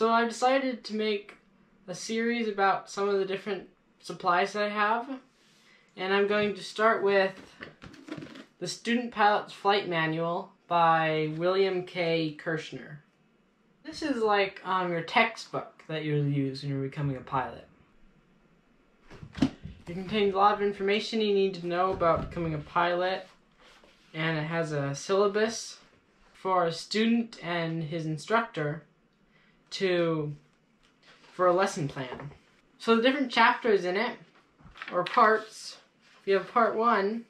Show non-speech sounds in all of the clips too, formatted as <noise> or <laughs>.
So I decided to make a series about some of the different supplies that I have. And I'm going to start with the Student Pilot's Flight Manual by William K. Kershner. This is like um, your textbook that you'll use when you're becoming a pilot. It contains a lot of information you need to know about becoming a pilot, and it has a syllabus for a student and his instructor to for a lesson plan. So the different chapters in it, or parts, we have part one,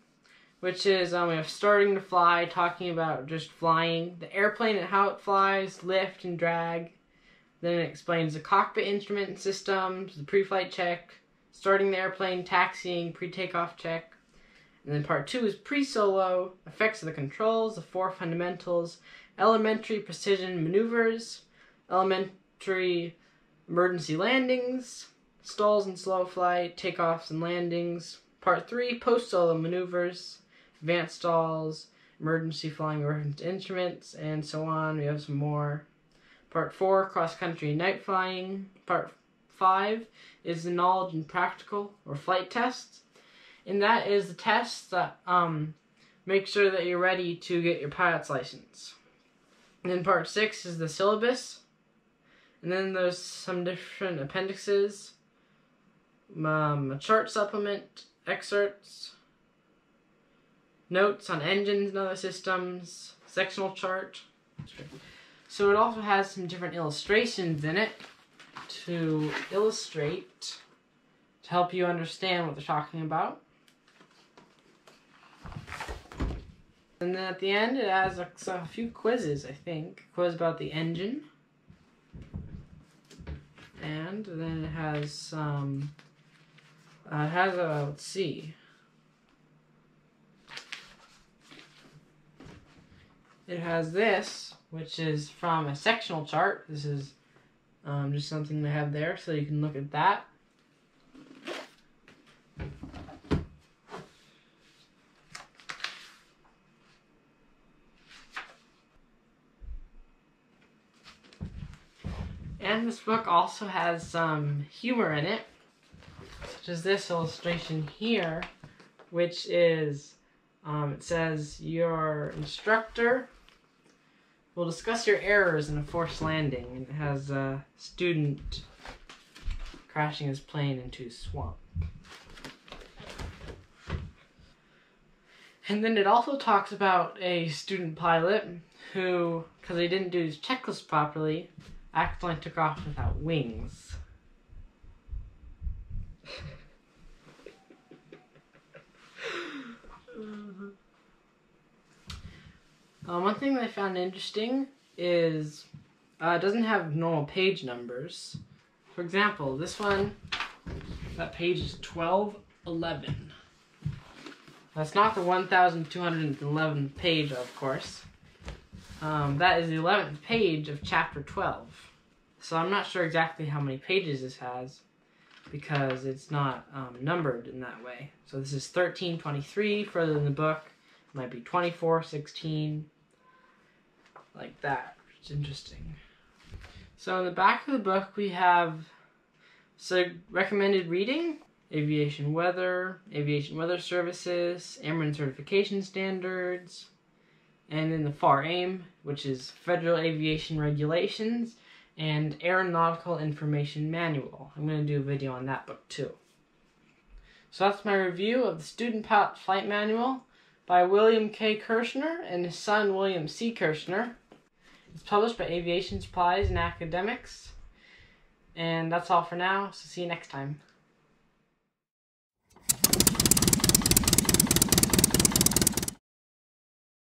which is um, we have starting to fly, talking about just flying, the airplane and how it flies, lift and drag. Then it explains the cockpit instrument systems, the pre-flight check, starting the airplane, taxiing, pre-takeoff check. And then part two is pre-solo, effects of the controls, the four fundamentals, elementary precision maneuvers, elementary emergency landings, stalls and slow flight, takeoffs and landings. Part three, post-solo maneuvers, advanced stalls, emergency flying reference instruments, and so on. We have some more. Part four, cross-country night flying. Part five is the knowledge and practical or flight tests. And that is the test that um, make sure that you're ready to get your pilot's license. And then part six is the syllabus. And then there's some different appendixes, um, a chart supplement, excerpts, notes on engines and other systems, sectional chart. So it also has some different illustrations in it to illustrate, to help you understand what they're talking about. And then at the end, it has a, a few quizzes, I think. A quiz about the engine. And then it has some, uh, it has a, let's see. It has this, which is from a sectional chart. This is um, just something they have there, so you can look at that. And this book also has some humor in it, such as this illustration here, which is, um, it says, your instructor will discuss your errors in a forced landing. And it has a student crashing his plane into a swamp. And then it also talks about a student pilot who, because he didn't do his checklist properly, accidentally took off without wings. <laughs> um, one thing that I found interesting is uh, it doesn't have normal page numbers. For example, this one, that page is 1211. That's not the 1211 page, of course. Um, that is the 11th page of chapter 12. So I'm not sure exactly how many pages this has because it's not um, numbered in that way. So this is 1323 further in the book. It might be 2416, like that. It's interesting. So in the back of the book we have so recommended reading, aviation weather, aviation weather services, Airman certification standards, and then the FAR-AIM, which is Federal Aviation Regulations, and Aeronautical Information Manual. I'm going to do a video on that book too. So that's my review of the Student Pilot Flight Manual by William K. Kershner and his son William C. Kershner. It's published by Aviation Supplies and Academics. And that's all for now, so see you next time.